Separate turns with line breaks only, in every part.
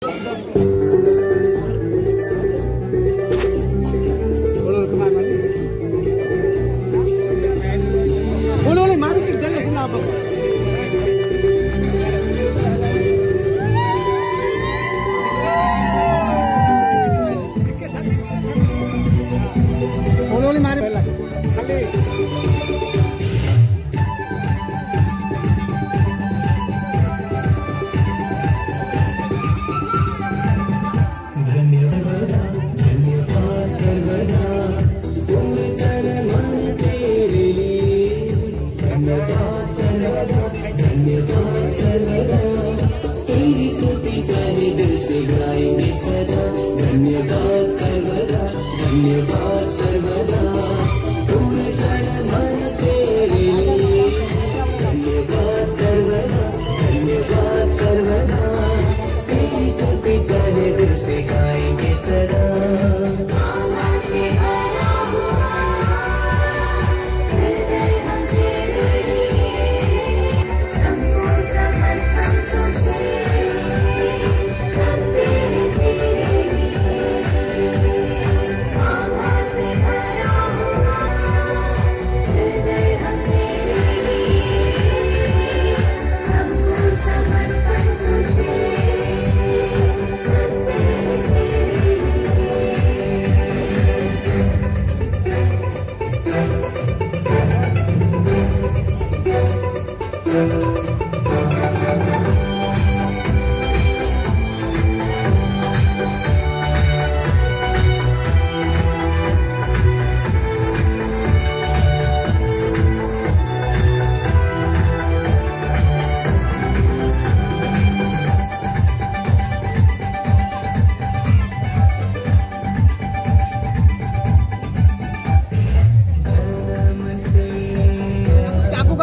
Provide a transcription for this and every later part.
Boleh mari kita jalan senapa.
गाय सदा धन्यवाद धन्यवाद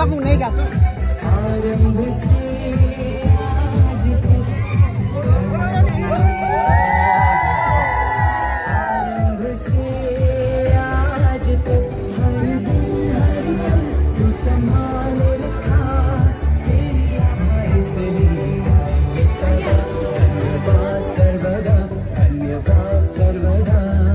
kamu naik gak?
सर्वदा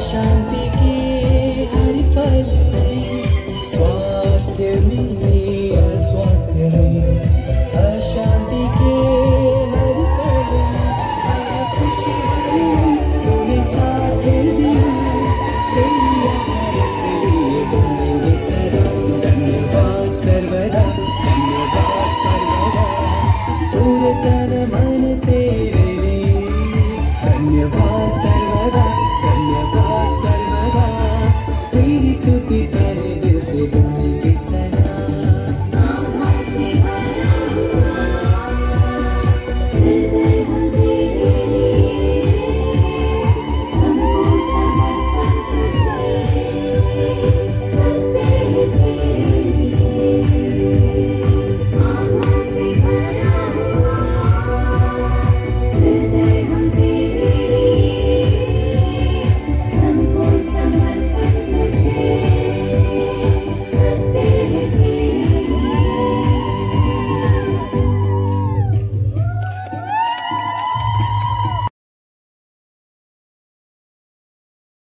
शांति की